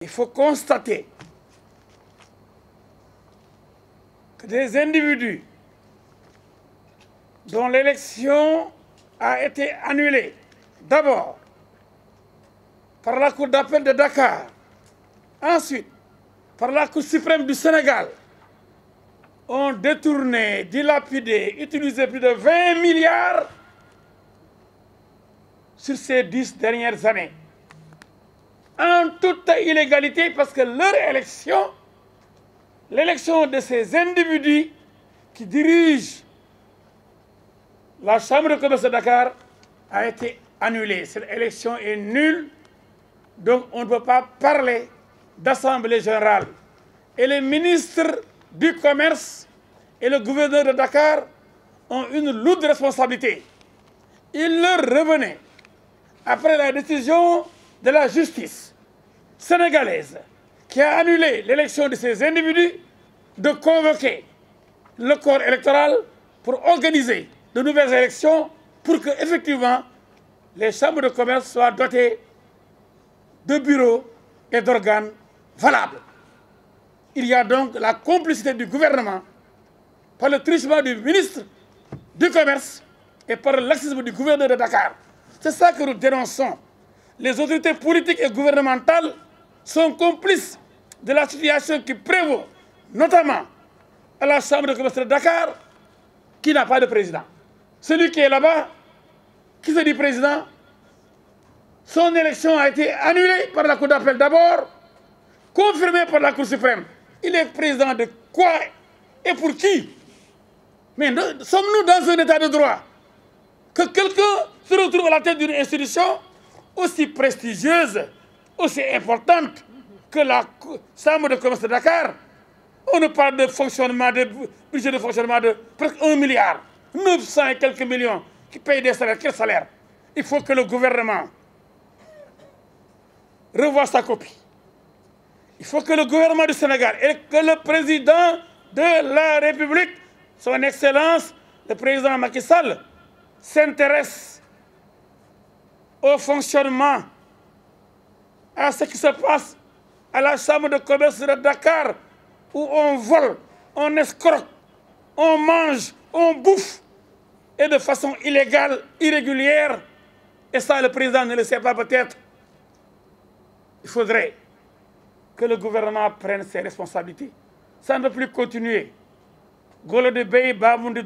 il faut constater que des individus dont l'élection a été annulée d'abord par la Cour d'appel de Dakar, ensuite par la Cour suprême du Sénégal, ont détourné, dilapidé, utilisé plus de 20 milliards sur ces dix dernières années. En toute illégalité, parce que leur élection, l'élection de ces individus qui dirigent la Chambre de commerce de Dakar a été annulée. Cette élection est nulle, donc on ne peut pas parler d'Assemblée générale. Et les ministres du commerce et le gouverneur de Dakar ont une lourde responsabilité. Il leur revenait, après la décision de la justice sénégalaise qui a annulé l'élection de ces individus, de convoquer le corps électoral pour organiser de nouvelles élections pour que, effectivement, les chambres de commerce soient dotées de bureaux et d'organes valables. Il y a donc la complicité du gouvernement par le trichement du ministre du Commerce et par le laxisme du gouverneur de Dakar. C'est ça que nous dénonçons. Les autorités politiques et gouvernementales sont complices de la situation qui prévaut, notamment à la Chambre de commerce de Dakar, qui n'a pas de président. Celui qui est là-bas, qui se dit président, son élection a été annulée par la Cour d'appel d'abord, confirmée par la Cour suprême. Il est président de quoi et pour qui? Mais sommes-nous dans un état de droit? Que quelqu'un se retrouve à la tête d'une institution aussi prestigieuse, aussi importante que la Chambre de commerce de Dakar On ne parle de fonctionnement, de budget de fonctionnement de presque un milliard, 900 et quelques millions qui payent des salaires. Quel salaire? Il faut que le gouvernement revoie sa copie. Il faut que le gouvernement du Sénégal et que le président de la République, son Excellence, le président Macky Sall, s'intéresse au fonctionnement, à ce qui se passe à la Chambre de commerce de Dakar, où on vole, on escroque, on mange, on bouffe, et de façon illégale, irrégulière. Et ça, le président ne le sait pas peut-être. Il faudrait que le gouvernement prenne ses responsabilités. Ça ne peut plus continuer. Golo de Bey, Baboun de